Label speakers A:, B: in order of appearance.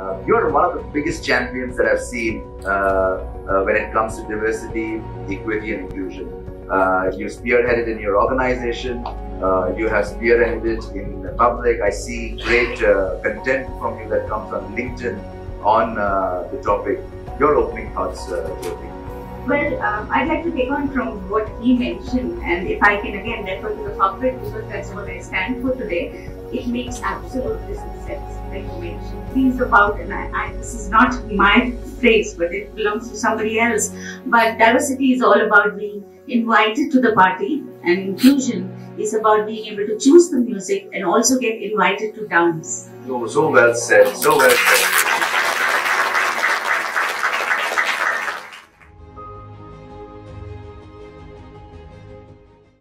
A: Uh, you're one of the biggest champions that I've seen uh, uh, when it comes to diversity, equity, and inclusion. Uh, you spearheaded in your organization. You have spearheaded in the public. I see great content from you that comes on LinkedIn on the topic. Your opening thoughts, Jyoti.
B: Well, um, I'd like to take on from what he mentioned, and if I can again refer to the corporate because that's what I stand for today, it makes absolute business sense. Like you mentioned, things about, and I, I, this is not my phrase, but it belongs to somebody else. But diversity is all about being invited to the party, and inclusion is about being able to choose the music and also get invited to dance.
A: Oh, so well said. So well said.